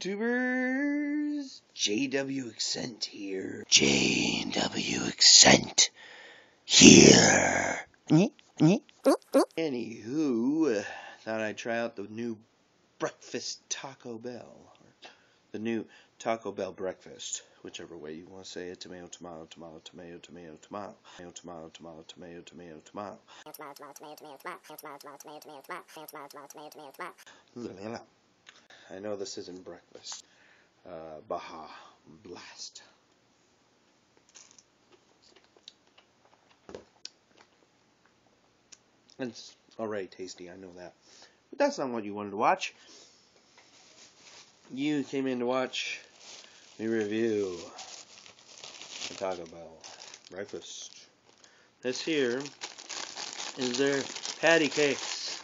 YouTubers! JW Eccent here. JW Eccent here. Anywho, thought I'd try out the new breakfast Taco Bell. The new Taco Bell breakfast. Whichever way you want to say it. Tomato, tomato, tomato, tomato, tomato, tomato. Tomato, tomato, tomato, tomato, tomato, tomato. I know this isn't breakfast. Uh, Baja Blast. It's already tasty, I know that. But that's not what you wanted to watch. You came in to watch me review the Taco Bell breakfast. This here is their patty cakes.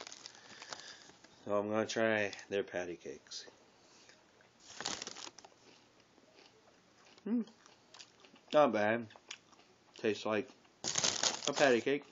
So I'm gonna try their patty cakes. Hmm. Not bad. Tastes like a patty cake.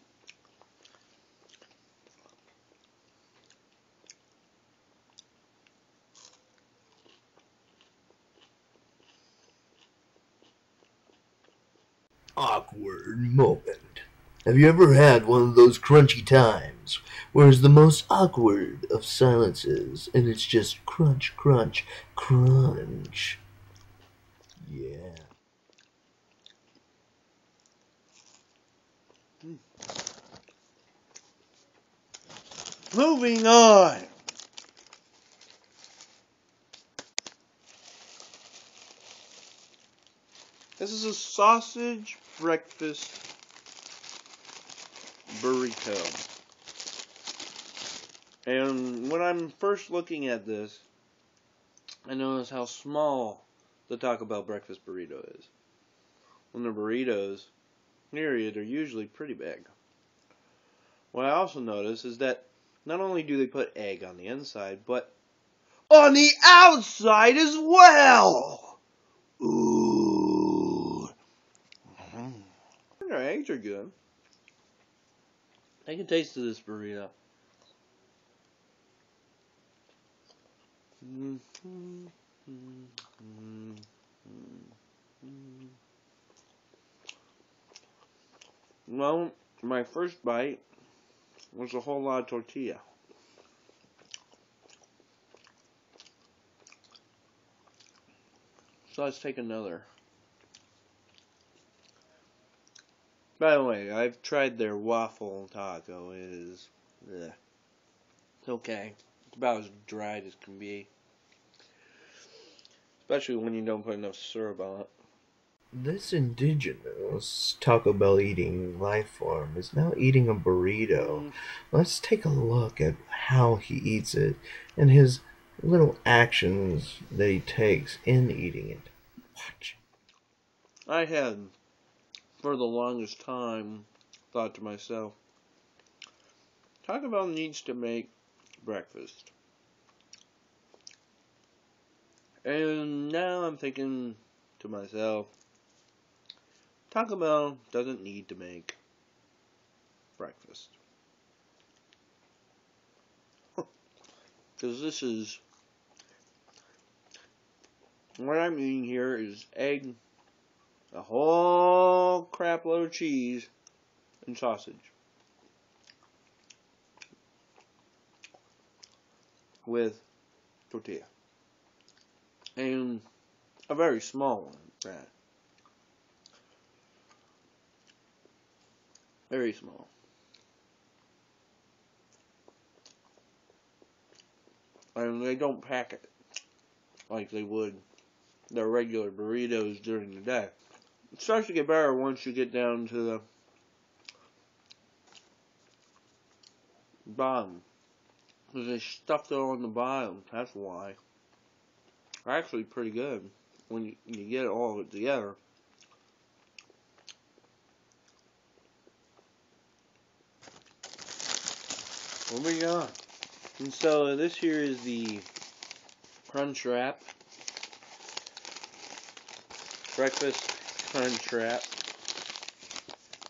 Awkward moment. Have you ever had one of those crunchy times where it's the most awkward of silences and it's just crunch, crunch, crunch? Yeah. Moving on. This is a sausage breakfast burrito. And when I'm first looking at this, I notice how small the Taco Bell breakfast burrito is. When the burritos, period, are usually pretty big. What I also notice is that not only do they put egg on the inside, but on the outside as well. Ooh. Their eggs are good. I can taste of this burrito. Mm-hmm. Mm-hmm. Mm-hmm. Well, my first bite was a whole lot of tortilla. So let's take another. By the way, I've tried their waffle taco. It is, ugh. It's okay. It's about as dried as can be. Especially when you don't put enough syrup on it. This indigenous Taco Bell eating life form is now eating a burrito. Let's take a look at how he eats it and his little actions that he takes in eating it. Watch. I had, for the longest time, thought to myself, Taco Bell needs to make breakfast. And now I'm thinking to myself, Taco Bell doesn't need to make breakfast. Because this is, what I'm eating here is egg, a whole crap load of cheese, and sausage. With tortilla. And a very small one, Brad. Very small. And they don't pack it like they would their regular burritos during the day. It starts to get better once you get down to the bottom. Because they stuffed it on the bottom. That's why. Actually pretty good when you, you get all it together. Moving on. And so this here is the Crunch Wrap breakfast crunch wrap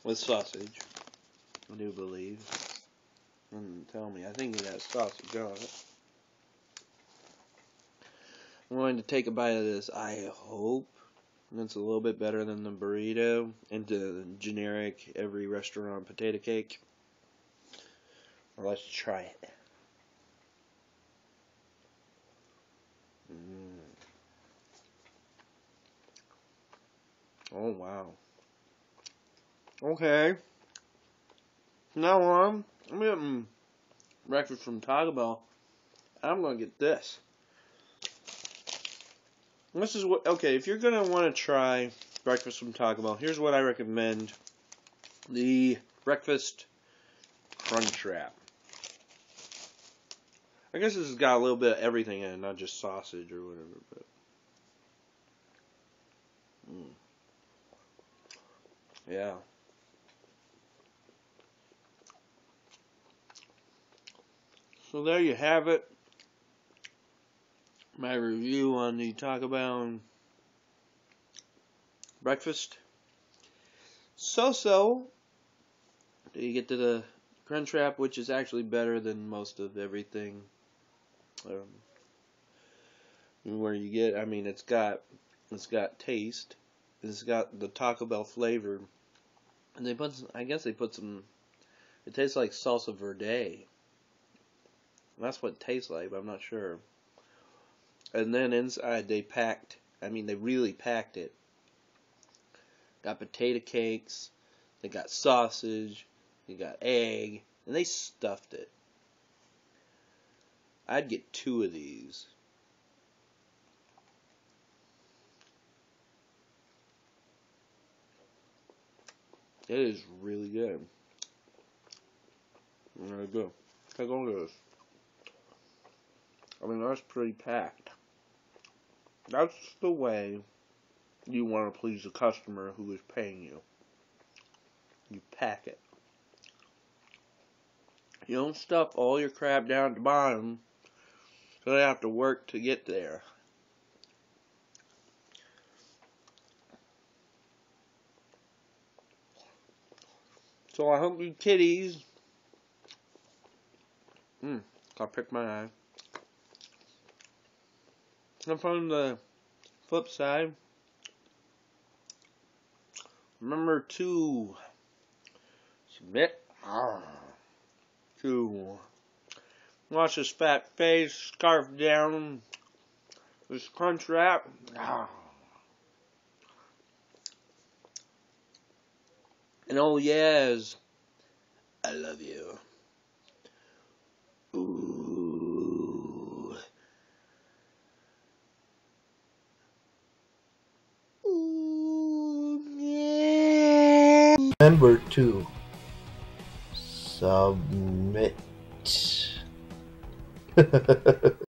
with sausage. I do believe. And tell me, I think it has sausage on it. I'm going to take a bite of this. I hope it's a little bit better than the burrito and the generic every restaurant potato cake. Let's try it. Oh wow. Okay. Now on, I'm getting breakfast from Taco Bell. I'm gonna get this. This is what okay, if you're gonna wanna try breakfast from Taco Bell, here's what I recommend. The breakfast crunch wrap. I guess this has got a little bit of everything in it, not just sausage or whatever, but yeah. So there you have it. My review on the Taco Bell breakfast. So so. You get to the crunch wrap, which is actually better than most of everything um, where you get, I mean, it's got it's got taste, it's got the Taco Bell flavor, and they put, some, I guess they put some. It tastes like salsa verde. That's what it tastes like, but I'm not sure. And then inside they packed. I mean, they really packed it. Got potato cakes. They got sausage. They got egg, and they stuffed it. I'd get two of these. It is really good. Really good. Take a look at this. I mean, that's pretty packed. That's the way you want to please the customer who is paying you. You pack it. You don't stuff all your crap down at the bottom so they have to work to get there. So I hope you kitties. Hmm, I pick my eye. And from the flip side, remember to submit to Watch his fat face, scarf down, this crunch wrap. And oh yes, I love you. Ooh. Ooh, yeah. Remember to submit.